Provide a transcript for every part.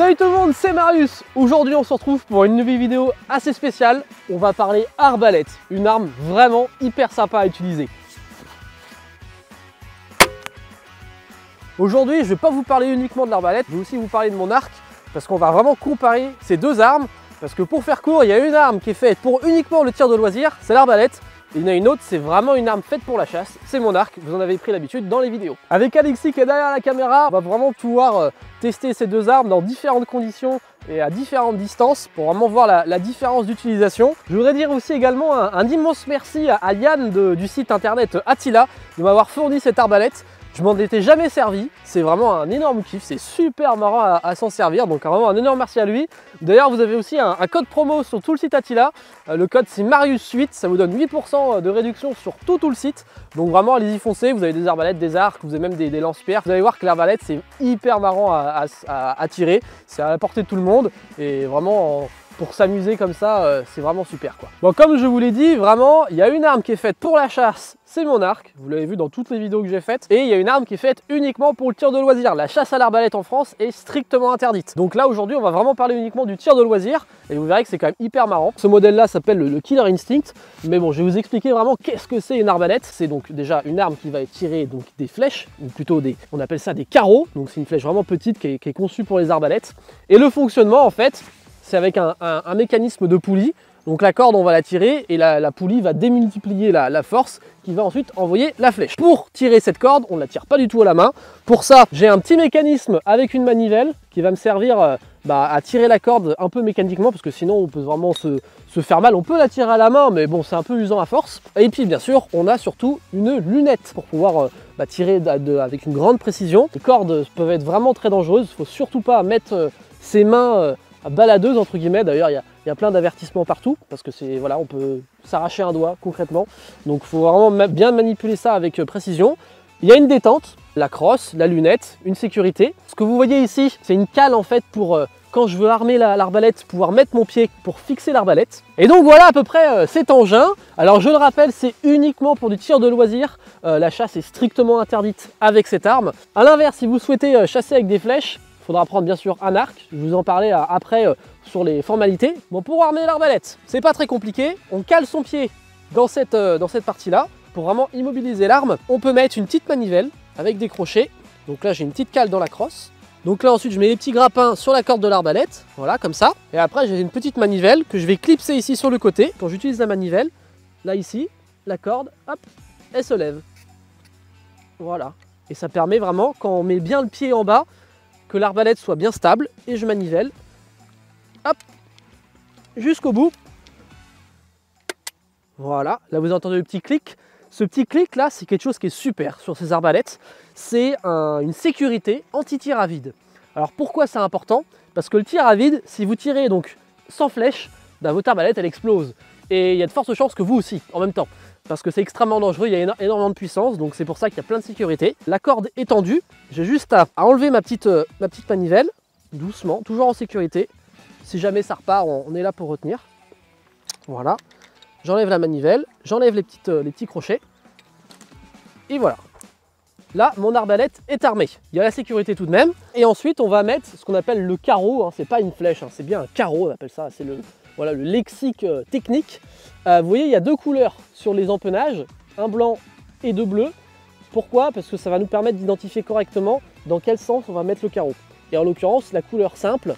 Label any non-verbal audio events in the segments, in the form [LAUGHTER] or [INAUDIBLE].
Salut tout le monde, c'est Marius. Aujourd'hui, on se retrouve pour une nouvelle vidéo assez spéciale. On va parler arbalète, une arme vraiment hyper sympa à utiliser. Aujourd'hui, je vais pas vous parler uniquement de l'arbalète, je vais aussi vous parler de mon arc parce qu'on va vraiment comparer ces deux armes. Parce que pour faire court, il y a une arme qui est faite pour uniquement le tir de loisir, c'est l'arbalète. Il y en a une autre, c'est vraiment une arme faite pour la chasse, c'est mon arc, vous en avez pris l'habitude dans les vidéos. Avec Alexis qui est derrière la caméra, on va vraiment pouvoir euh, tester ces deux armes dans différentes conditions et à différentes distances pour vraiment voir la, différence d'utilisation. Je voudrais dire aussi également un, immense merci à, Yann du site internet Attila de m'avoir fourni cette arbalète. Je m'en étais jamais servi, c'est vraiment un énorme kiff, c'est super marrant à, s'en servir, donc vraiment un énorme merci à lui. D'ailleurs vous avez aussi un, code promo sur tout le site Attila, euh, le code c'est Marius8, ça vous donne 8% de réduction sur tout, le site. Donc vraiment allez-y foncez, vous avez des arbalètes, des arcs, vous avez même des, des lance-pierres. Vous allez voir que l'arbalète c'est hyper marrant à, à, tirer, c'est à la portée de tout le monde. Et vraiment pour s'amuser comme ça, euh, c'est vraiment super quoi. Bon, comme je vous l'ai dit, vraiment, il y a une arme qui est faite pour la chasse, c'est mon arc, vous l'avez vu dans toutes les vidéos que j'ai faites, et il y a une arme qui est faite uniquement pour le tir de loisir. La chasse à l'arbalète en France est strictement interdite. Donc là, aujourd'hui, on va vraiment parler uniquement du tir de loisir, et vous verrez que c'est quand même hyper marrant. Ce modèle-là s'appelle le, Killer Instinct, mais bon, je vais vous expliquer vraiment qu'est-ce que c'est une arbalète. C'est donc déjà une arme qui va tirer donc des flèches, ou plutôt des, on appelle ça des carreaux, donc c'est une flèche vraiment petite qui est, qui est conçue pour les arbalètes. Et le fonctionnement, en fait, c'est avec un, mécanisme de poulie. Donc la corde, on va la tirer et la, poulie va démultiplier la, force qui va ensuite envoyer la flèche. Pour tirer cette corde, on ne la tire pas du tout à la main. Pour ça, j'ai un petit mécanisme avec une manivelle qui va me servir euh, bah, à tirer la corde un peu mécaniquement parce que sinon on peut vraiment se, faire mal. On peut la tirer à la main, mais bon, c'est un peu usant à force. Et puis bien sûr, on a surtout une lunette pour pouvoir euh, bah, tirer avec une grande précision. Les cordes peuvent être vraiment très dangereuses. Il faut surtout pas mettre euh, ses mains baladeuse entre guillemets. D'ailleurs, il y, a, plein d'avertissements partout parce que c'est voilà, on peut s'arracher un doigt concrètement. Donc, il faut vraiment bien manipuler ça avec euh, précision. Il y a une détente, la crosse, la lunette, une sécurité. Ce que vous voyez ici, c'est une cale en fait pour euh, quand je veux armer l'arbalète, pouvoir mettre mon pied pour fixer l'arbalète. Et donc voilà à peu près euh, cet engin. Alors je le rappelle, c'est uniquement pour du tir de loisir. la chasse est strictement interdite avec cette arme. A l'inverse, si vous souhaitez chasser avec des flèches, faudra prendre bien sûr un arc, je vous en parlais euh, après euh, sur les formalités. Bon, pour armer l'arbalète, c'est pas très compliqué, on cale son pied dans cette, euh, dans cette partie-là, pour vraiment immobiliser l'arme. On peut mettre une petite manivelle avec des crochets, donc là j'ai une petite cale dans la crosse. Donc là ensuite je mets les petits grappins sur la corde de l'arbalète, voilà comme ça. Et après j'ai une petite manivelle que je vais clipser ici sur le côté. Quand j'utilise la manivelle, là ici, la corde, hop, elle se lève. Voilà. Et ça permet vraiment, quand on met bien le pied en bas, que l'arbalète soit bien stable et je manivelle. Hop, jusqu'au bout. Voilà, là vous entendez le petit clic. Ce petit clic là, c'est quelque chose qui est super sur ces arbalètes. C'est une sécurité anti-tir à vide. Alors pourquoi c'est important? Parce que le tir à vide, si vous tirez donc sans flèche, bah, votre arbalète elle explose. Et il y a de fortes chances que vous aussi, en même temps parce que c'est extrêmement dangereux, il y a énormément de puissance, donc c'est pour ça qu'il y a plein de sécurité. La corde est tendue, j'ai juste à, enlever ma petite, euh, ma petite manivelle, doucement, toujours en sécurité. Si jamais ça repart, on, est là pour retenir. Voilà. J'enlève la manivelle, j'enlève les, euh, petits crochets, et voilà. Là, mon arbalète est armée. Il y a la sécurité tout de même. Et ensuite, on va mettre ce qu'on appelle le carreau. Hein. C'est pas une flèche, hein. c'est bien un carreau, on appelle ça. C'est le, voilà, le lexique euh, technique. vous voyez, il y a deux couleurs sur les empennages, un blanc et deux bleus. Pourquoi? Parce que ça va nous permettre d'identifier correctement dans quel sens on va mettre le carreau. Et en l'occurrence, la couleur simple,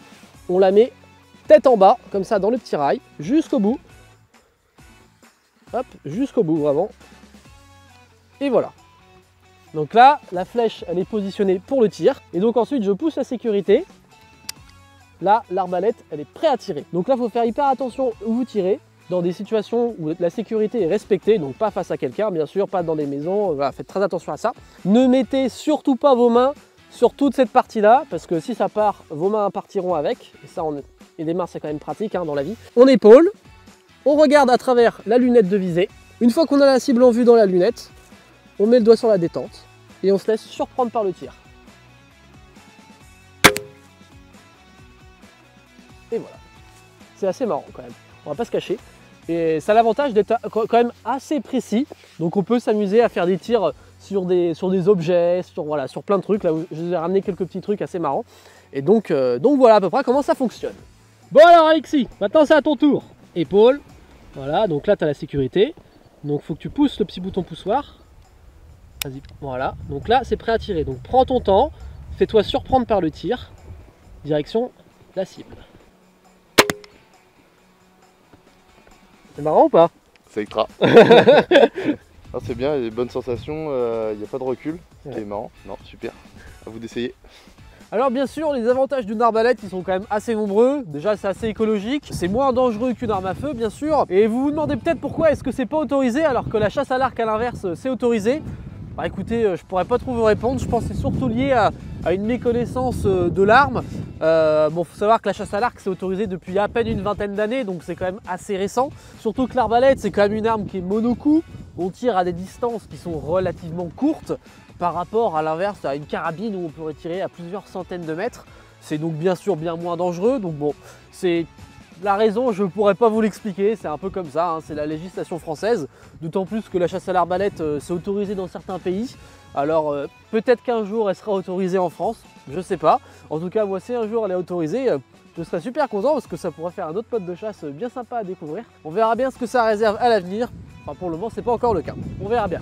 on la met tête en bas, comme ça dans le petit rail, jusqu'au bout. Hop, jusqu'au bout vraiment. Et voilà. Donc là, la flèche, elle est positionnée pour le tir. Et donc ensuite, je pousse la sécurité. Là, l'arbalète, elle est prête à tirer. Donc là, il faut faire hyper attention où vous tirez dans des situations où la sécurité est respectée, donc pas face à quelqu'un, bien sûr, pas dans des maisons, voilà, faites très attention à ça. Ne mettez surtout pas vos mains sur toute cette partie-là, parce que si ça part, vos mains partiront avec, et ça, on, et des c'est quand même pratique hein, dans la vie. On épaule, on regarde à travers la lunette de visée. Une fois qu'on a la cible en vue dans la lunette, on met le doigt sur la détente, et on se laisse surprendre par le tir. Et voilà. C'est assez marrant quand même on va pas se cacher. Et ça a l'avantage d'être quand même assez précis, donc on peut s'amuser à faire des tirs sur des, sur des objets, sur, voilà, sur plein de trucs. Là, je vous ai ramené quelques petits trucs assez marrants. Et donc, euh, donc voilà à peu près comment ça fonctionne. Bon alors Alexis, maintenant c'est à ton tour. Épaule, voilà, donc là tu as la sécurité. Donc faut que tu pousses le petit bouton poussoir. Vas-y, voilà. Donc là c'est prêt à tirer. Donc prends ton temps, fais-toi surprendre par le tir. Direction la cible. C'est marrant ou pas C'est extra. [LAUGHS] C'est bien, il y a des bonnes sensations, euh, il n'y a pas de recul, ce qui Ouais. est marrant. Non, super. À vous d'essayer. Alors bien sûr, les avantages d'une arbalète, ils sont quand même assez nombreux. Déjà, c'est assez écologique, c'est moins dangereux qu'une arme à feu, bien sûr. Et vous vous demandez peut-être pourquoi est-ce que c'est pas autorisé alors que la chasse à l'arc à l'inverse, c'est autorisé. Bah écoutez, euh, je pourrais pas trop vous répondre. Je pense que c'est surtout lié à, à une méconnaissance euh, de l'arme. Euh, bon, faut savoir que la chasse à l'arc, c'est autorisé depuis à peine une vingtaine d'années, donc c'est quand même assez récent. Surtout que l'arbalète, c'est quand même une arme qui est monocoup. On tire à des distances qui sont relativement courtes par rapport à l'inverse à une carabine où on pourrait tirer à plusieurs centaines de mètres. C'est donc bien sûr bien moins dangereux. Donc bon, c'est la raison, je ne pourrais pas vous l'expliquer, c'est un peu comme ça, hein, c'est la législation française. D'autant plus que la chasse à l'arbalète, euh, c'est autorisé dans certains pays. Alors euh, peut-être qu'un jour elle sera autorisée en France, je sais pas. En tout cas, moi, si un jour elle est autorisée, euh, je serais super content parce que ça pourrait faire un autre pote de chasse bien sympa à découvrir. On verra bien ce que ça réserve à l'avenir. Enfin, pour le moment, c'est pas encore le cas. On verra bien.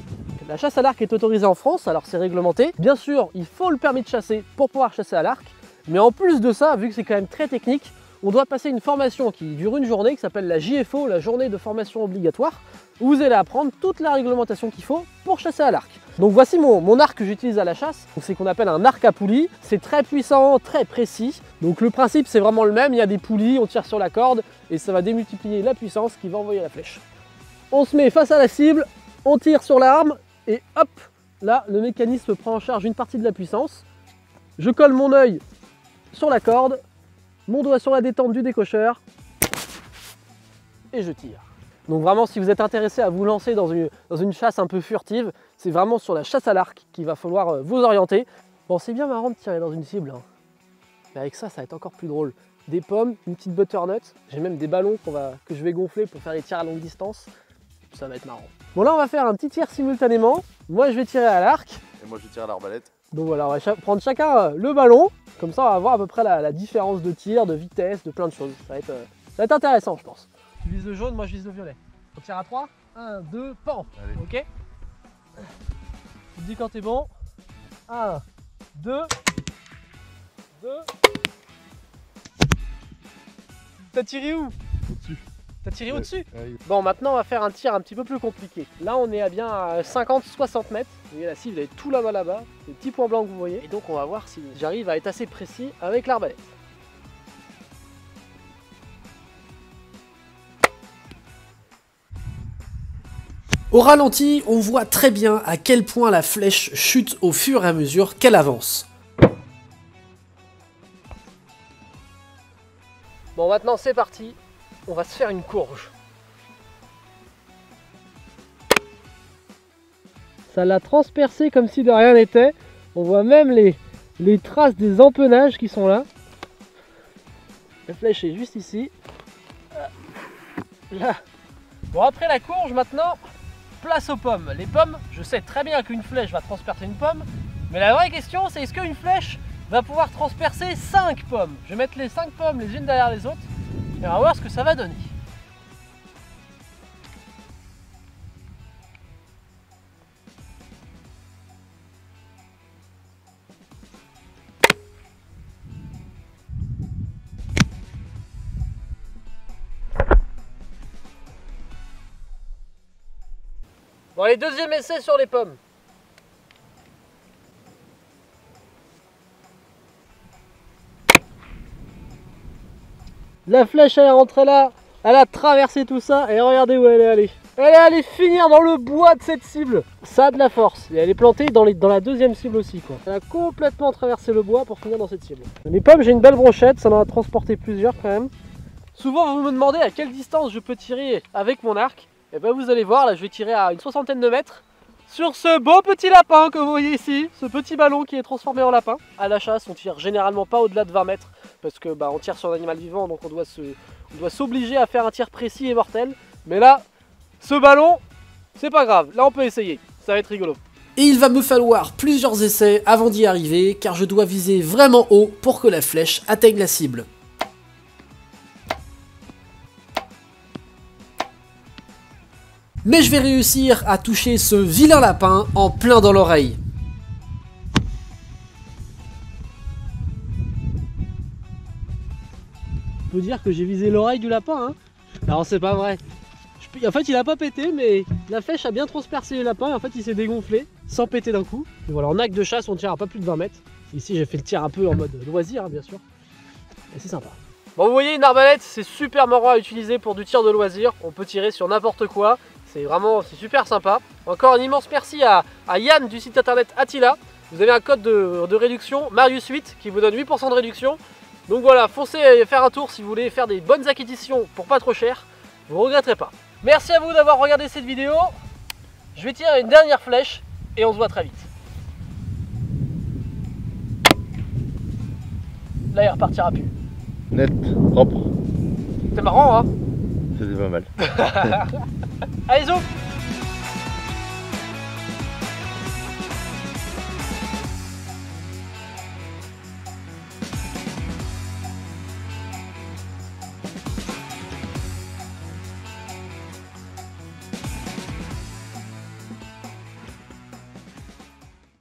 La chasse à l'arc est autorisée en France, alors c'est réglementé. Bien sûr, il faut le permis de chasser pour pouvoir chasser à l'arc. Mais en plus de ça, vu que c'est quand même très technique, on doit passer une formation qui dure une journée, qui s'appelle la JFO, la journée de formation obligatoire, où vous allez apprendre toute la réglementation qu'il faut pour chasser à l'arc. Donc voici mon, arc que j'utilise à la chasse, c'est qu'on appelle un arc à poulie. C'est très puissant, très précis. Donc le principe c'est vraiment le même, il y a des poulies, on tire sur la corde et ça va démultiplier la puissance qui va envoyer la flèche. On se met face à la cible, on tire sur l'arme et hop, là le mécanisme prend en charge une partie de la puissance. Je colle mon œil sur la corde, mon doigt sur la détente du décocheur et je tire. Donc vraiment si vous êtes intéressé à vous lancer dans une, dans une chasse un peu furtive, c'est vraiment sur la chasse à l'arc qu'il va falloir euh, vous orienter. Bon c'est bien marrant de tirer dans une cible, hein. mais avec ça ça va être encore plus drôle. Des pommes, une petite butternut, j'ai même des ballons va, que je vais gonfler pour faire des tirs à longue distance. Ça va être marrant. Bon là on va faire un petit tir simultanément. Moi je vais tirer à l'arc. Et moi, je tire à l'arbalète. Donc voilà, on va prendre chacun euh, le ballon. Comme ça, on va voir à peu près la, la différence de tir, de vitesse, de plein de choses. Ça va être, euh, ça va être intéressant, je pense. Tu vises le jaune, moi je vise le violet. On tire à 3. 1, 2, pan. Allez. Ok Tu me dis quand t'es bon. 1, 2, 2. T'as tiré où Au-dessus. T'as tiré Ouais. au-dessus. Bon, maintenant on va faire un tir un petit peu plus compliqué. Là, on est à bien à 50-60 mètres. Vous voyez, la cible elle est tout là-bas là-bas. Les petits points blancs que vous voyez. Et donc, on va voir si j'arrive à être assez précis avec l'arbalète. Au ralenti, on voit très bien à quel point la flèche chute au fur et à mesure qu'elle avance. Bon, maintenant c'est parti. On va se faire une courge. Ça l'a transpercé comme si de rien n'était. On voit même les, les traces des empennages qui sont là. La flèche est juste ici. Là. Bon, après la courge, maintenant, place aux pommes. Les pommes, je sais très bien qu'une flèche va transpercer une pomme. Mais la vraie question, c'est est-ce qu'une flèche va pouvoir transpercer 5 pommes? Je vais mettre les 5 pommes les unes derrière les autres. Et on va voir ce que ça va donner. Bon, allez, deuxième essai sur les pommes. La flèche elle est rentrée là, elle a traversé tout ça et regardez où elle est allée. Elle est allée finir dans le bois de cette cible. Ça a de la force. Et elle est plantée dans, les- dans la deuxième cible aussi. Elle a complètement traversé le bois pour finir dans cette cible. Les pommes, j'ai une belle brochette, ça en a transporté plusieurs quand même. Souvent, vous me demandez à quelle distance je peux tirer avec mon arc. Et ben vous allez voir, là je vais tirer à une soixantaine de mètres sur ce beau petit lapin que vous voyez ici, ce petit ballon qui est transformé en lapin. À la chasse, on tire généralement pas au-delà de 20 mètres parce que bah, on tire sur un animal vivant, donc on doit on doit s'obliger à faire un tir précis et mortel. Mais là, ce ballon, c'est pas grave. Là, on peut essayer. Ça va être rigolo. Et il va me falloir plusieurs essais avant d'y arriver, car je dois viser vraiment haut pour que la flèche atteigne la cible. Mais je vais réussir à toucher ce vilain lapin en plein dans l'oreille. On peut dire que j'ai visé l'oreille du lapin. Hein. Alors c'est pas vrai. En fait, il a pas pété, mais la flèche a bien transpercé le lapin et en fait, il s'est dégonflé sans péter d'un coup. Et voilà, en acte de chasse, on tire à pas plus de 20 mètres. Ici, j'ai fait le tir un peu en mode loisir, hein, bien sûr. Et c'est sympa. Bon, vous voyez, une arbalète, c'est super marrant à utiliser pour du tir de loisir. On peut tirer sur n'importe quoi. C'est vraiment, c'est super sympa. Encore un immense merci à, Yann du site internet Attila. Vous avez un code de, de réduction, Marius8, qui vous donne 8% de réduction. Donc voilà, foncez faire un tour si vous voulez faire des bonnes acquisitions pour pas trop cher. Vous ne regretterez pas. Merci à vous d'avoir regardé cette vidéo. Je vais tirer une dernière flèche et on se voit très vite. Là, il repartira plus. Net, propre. C'est marrant, hein C'était pas mal. [LAUGHS] Allez, zoom